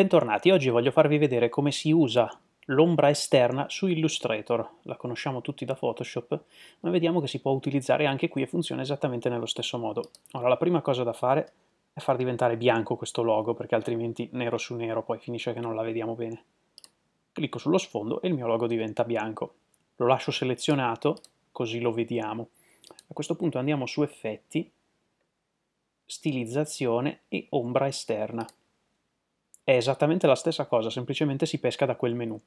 Bentornati, oggi voglio farvi vedere come si usa l'ombra esterna su Illustrator. La conosciamo tutti da Photoshop, ma vediamo che si può utilizzare anche qui e funziona esattamente nello stesso modo. Ora, la prima cosa da fare è far diventare bianco questo logo, perché altrimenti nero su nero poi finisce che non la vediamo bene. Clicco sullo sfondo e il mio logo diventa bianco. Lo lascio selezionato, così lo vediamo. A questo punto andiamo su Effetti, Stilizzazione e Ombra esterna è esattamente la stessa cosa, semplicemente si pesca da quel menu.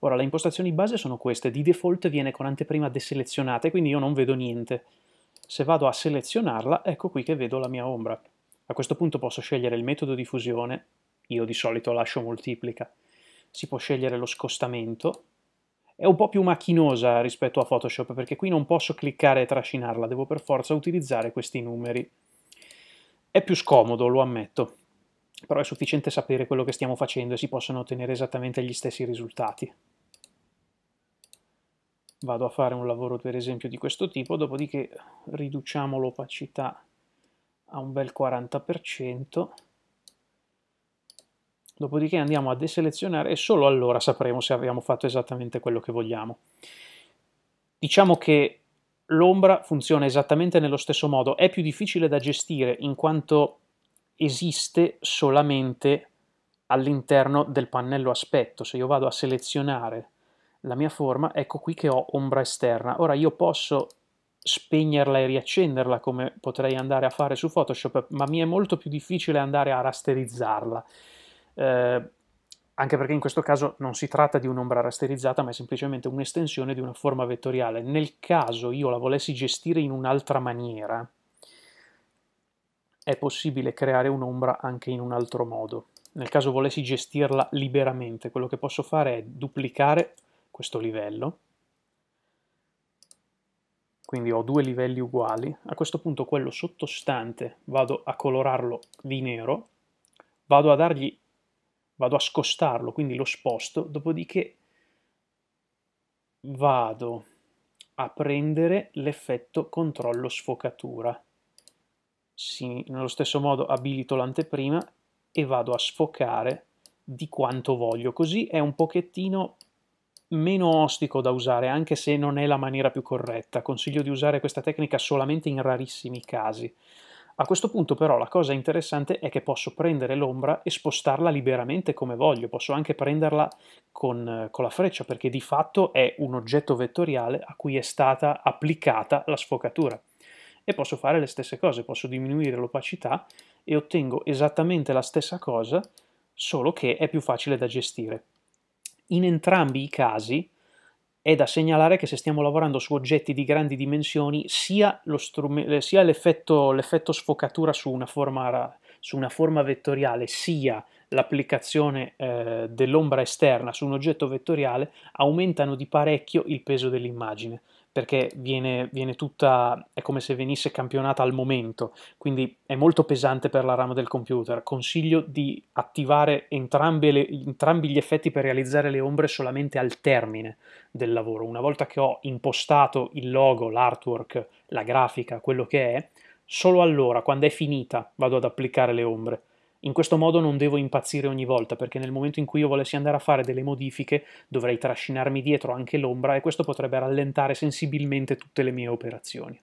Ora, le impostazioni base sono queste, di default viene con anteprima deselezionata, quindi io non vedo niente. Se vado a selezionarla, ecco qui che vedo la mia ombra. A questo punto posso scegliere il metodo di fusione, io di solito lascio moltiplica. Si può scegliere lo scostamento, è un po' più macchinosa rispetto a Photoshop perché qui non posso cliccare e trascinarla, devo per forza utilizzare questi numeri. È più scomodo, lo ammetto, però è sufficiente sapere quello che stiamo facendo e si possono ottenere esattamente gli stessi risultati. Vado a fare un lavoro per esempio di questo tipo, dopodiché riduciamo l'opacità a un bel 40%, dopodiché andiamo a deselezionare e solo allora sapremo se abbiamo fatto esattamente quello che vogliamo. Diciamo che l'ombra funziona esattamente nello stesso modo, è più difficile da gestire in quanto esiste solamente all'interno del pannello aspetto. Se io vado a selezionare la mia forma, ecco qui che ho ombra esterna. Ora io posso spegnerla e riaccenderla come potrei andare a fare su Photoshop, ma mi è molto più difficile andare a rasterizzarla. Eh, anche perché in questo caso non si tratta di un'ombra rasterizzata, ma è semplicemente un'estensione di una forma vettoriale. Nel caso io la volessi gestire in un'altra maniera, è possibile creare un'ombra anche in un altro modo. Nel caso volessi gestirla liberamente, quello che posso fare è duplicare questo livello, quindi ho due livelli uguali, a questo punto quello sottostante vado a colorarlo di nero, vado a dargli, vado a scostarlo, quindi lo sposto, dopodiché vado a prendere l'effetto controllo sfocatura sì, nello stesso modo abilito l'anteprima e vado a sfocare di quanto voglio, così è un pochettino meno ostico da usare, anche se non è la maniera più corretta. Consiglio di usare questa tecnica solamente in rarissimi casi. A questo punto però la cosa interessante è che posso prendere l'ombra e spostarla liberamente come voglio, posso anche prenderla con, con, la freccia perché di fatto è un oggetto vettoriale a cui è stata applicata la sfocatura e posso fare le stesse cose, posso diminuire l'opacità e ottengo esattamente la stessa cosa, solo che è più facile da gestire. In entrambi i casi è da segnalare che se stiamo lavorando su oggetti di grandi dimensioni, sia, l'effetto, sfocatura su una, forma, su una forma vettoriale, sia l'applicazione eh, dell'ombra esterna su un oggetto vettoriale aumentano di parecchio il peso dell'immagine perché viene, viene, tutta, è come se venisse campionata al momento, quindi è molto pesante per la RAM del computer. Consiglio di attivare le, entrambi gli effetti per realizzare le ombre solamente al termine del lavoro. Una volta che ho impostato il logo, l'artwork, la grafica, quello che è, solo allora, quando è finita, vado ad applicare le ombre in questo modo non devo impazzire ogni volta, perché nel momento in cui io volessi andare a fare delle modifiche dovrei trascinarmi dietro anche l'ombra e questo potrebbe rallentare sensibilmente tutte le mie operazioni.